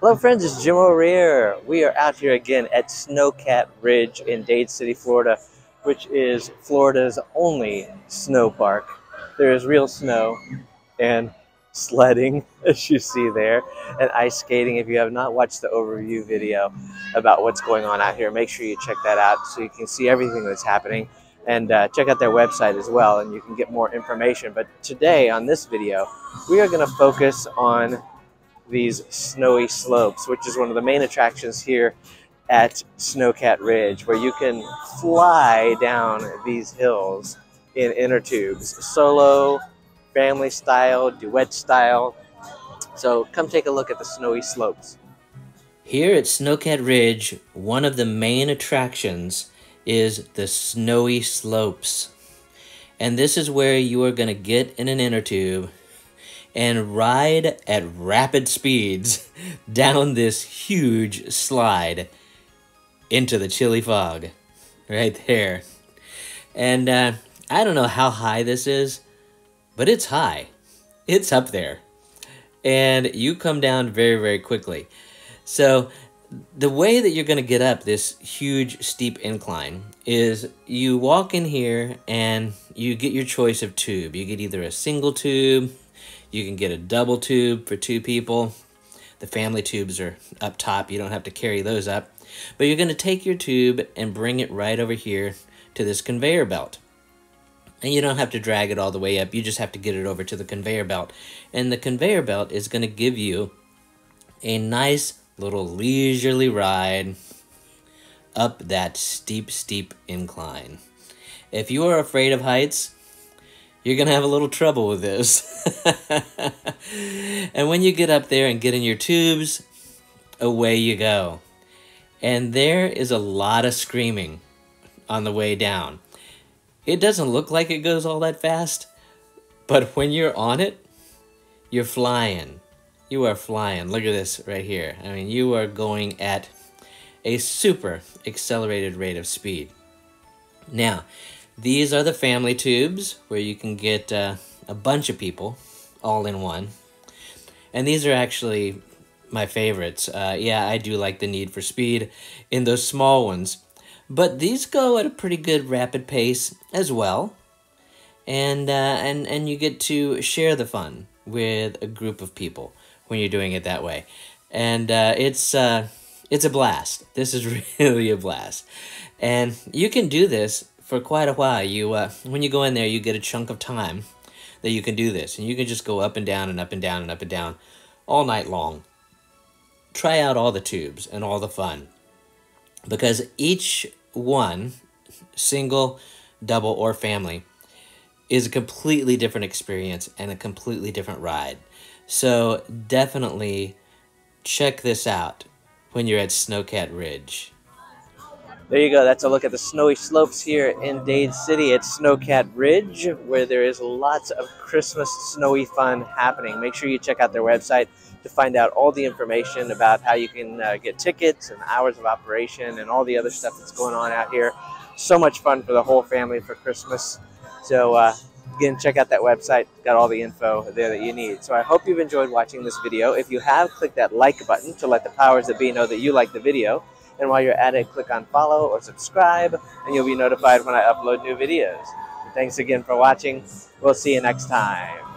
Hello friends, it's Jim O'Rear. We are out here again at Snowcat Ridge in Dade City, Florida, which is Florida's only snow park. There is real snow and sledding, as you see there, and ice skating. If you have not watched the overview video about what's going on out here, make sure you check that out so you can see everything that's happening and uh, check out their website as well and you can get more information. But today on this video, we are going to focus on these snowy slopes, which is one of the main attractions here at Snowcat Ridge, where you can fly down these hills in inner tubes, solo, family style, duet style. So come take a look at the snowy slopes. Here at Snowcat Ridge, one of the main attractions is the snowy slopes. And this is where you are going to get in an inner tube and ride at rapid speeds down this huge slide into the chilly fog right there. And uh, I don't know how high this is, but it's high. It's up there. And you come down very, very quickly. So the way that you're going to get up this huge steep incline is you walk in here and you get your choice of tube. You get either a single tube, you can get a double tube for two people. The family tubes are up top. You don't have to carry those up. But you're going to take your tube and bring it right over here to this conveyor belt. And you don't have to drag it all the way up. You just have to get it over to the conveyor belt. And the conveyor belt is going to give you a nice little leisurely ride up that steep, steep incline. If you are afraid of heights, you're going to have a little trouble with this. and when you get up there and get in your tubes, away you go. And there is a lot of screaming on the way down. It doesn't look like it goes all that fast, but when you're on it, you're flying. You are flying. Look at this right here. I mean, you are going at a super accelerated rate of speed. Now, these are the family tubes where you can get uh, a bunch of people all in one. And these are actually my favorites. Uh, yeah, I do like the Need for Speed in those small ones. But these go at a pretty good rapid pace as well. And, uh, and, and you get to share the fun with a group of people when you're doing it that way. And uh, it's, uh, it's a blast. This is really a blast. And you can do this for quite a while. You uh, When you go in there, you get a chunk of time that you can do this. And you can just go up and down and up and down and up and down all night long. Try out all the tubes and all the fun. Because each one, single, double, or family, is a completely different experience and a completely different ride. So definitely check this out when you're at Snowcat Ridge. There you go. That's a look at the snowy slopes here in Dade City at Snowcat Ridge, where there is lots of Christmas snowy fun happening. Make sure you check out their website to find out all the information about how you can uh, get tickets and hours of operation and all the other stuff that's going on out here. So much fun for the whole family for Christmas. So uh, again, check out that website. Got all the info there that you need. So I hope you've enjoyed watching this video. If you have, click that like button to let the powers that be know that you like the video. And while you're at it, click on follow or subscribe, and you'll be notified when I upload new videos. thanks again for watching. We'll see you next time.